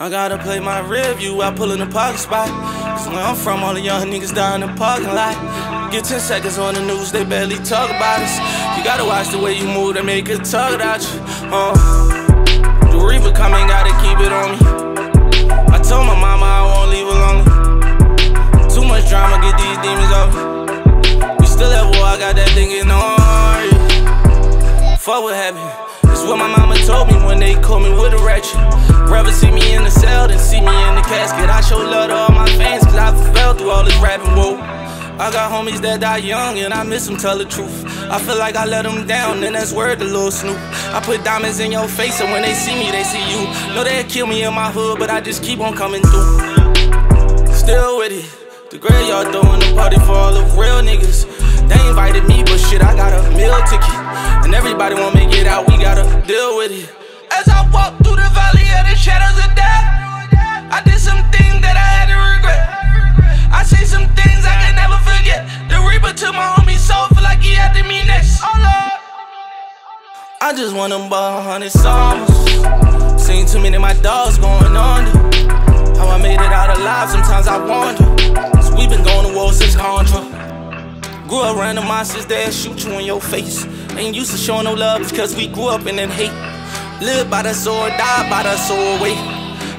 I gotta play my rear view, I pull in the parking spot. Cause where I'm from, all the young niggas die in the parking lot. Get 10 seconds on the news, they barely talk about us. You gotta watch the way you move, they make it talk about you. Uh, the reaper coming, gotta keep it on me. I told my mama I won't leave lonely. Too much drama, get these demons off. We still at war, I got that thing in on. Fuck what happened. It's what my mama told me when they called me with a ratchet. Rather see me in rapping, whoa. I got homies that die young and I miss them tell the truth. I feel like I let them down, and that's word to Lil Snoop. I put diamonds in your face, and when they see me, they see you. Know they'll kill me in my hood, but I just keep on coming through. Still with it. The graveyard throwing a party for all the real niggas. They invited me, but shit, I got a meal ticket. And everybody won't make it out, we gotta deal with it. As I walk I just them ball hundred summers. Seen too many of my dogs going under. How I made it out alive, sometimes I wonder. Cause we been going to war since Contra. Grew up around the monsters that shoot you in your face. Ain't used to showing no love because we grew up in that hate. Live by the sword, die by the sword way.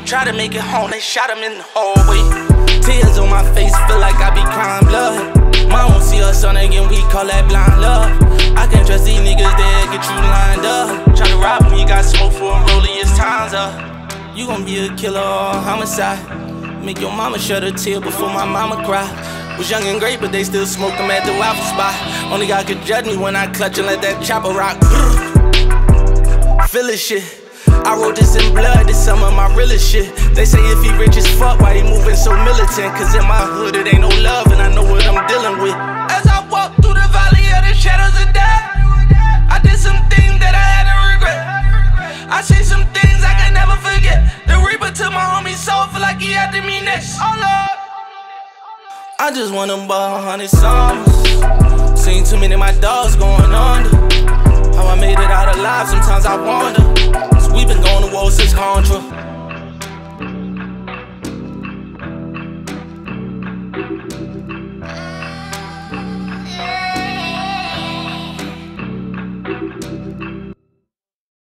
Try to make it home, they shot him in the hallway. Tears on my face, feel like I be crying blood. You gon' be a killer or a homicide. Make your mama shed a tear before my mama cry. Was young and great, but they still smoked them at the waffle spot. Only God could judge me when I clutch and let that chopper rock. Feelin' shit. I wrote this in blood, this some of my realest shit. They say if he rich as fuck, why he moving so militant? Cause in my hood it ain't no love, and I know what I'm dealing with. I just them ball hundred summers. Seen too many of my dogs